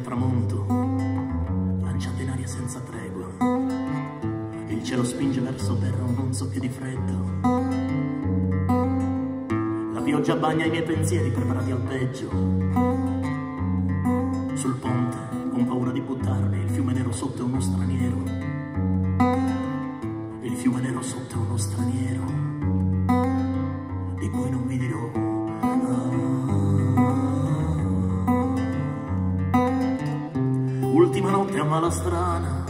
tramonto, lanciato in aria senza tregua. Il cielo spinge verso terra un non più di freddo. La pioggia bagna i miei pensieri preparati al peggio. Sul ponte, con paura di buttarmi, il fiume nero sotto è uno straniero. Il fiume nero sotto è uno straniero. Di cui non vi dirò. Ultima notte a Malastrana,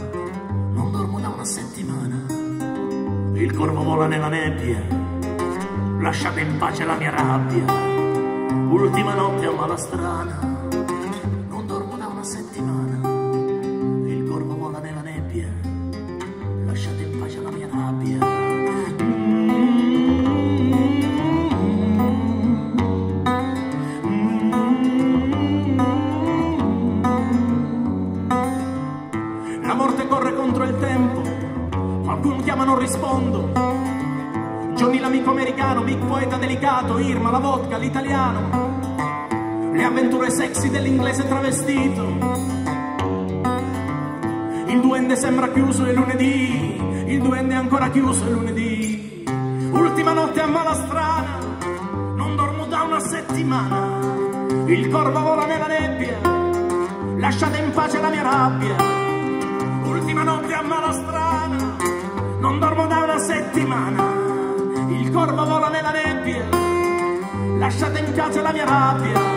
non dormo da una settimana. Il corvo vola nella nebbia, lasciate in pace la mia rabbia. Ultima notte a Malastrana, Corre contro il tempo, qualcuno chiama non rispondo. Johnny l'amico americano, big poeta delicato, Irma la vodka, l'italiano. Le avventure sexy dell'inglese travestito. Il duende sembra chiuso è lunedì, il duende è ancora chiuso è lunedì. Ultima notte a Malastrana, non dormo da una settimana. Il corvo vola nella nebbia, lasciate in pace la mia rabbia. Ultima notte a Malastrana, non dormo da una settimana. Il corvo vola nella nebbia, lasciate in pace la mia rabbia.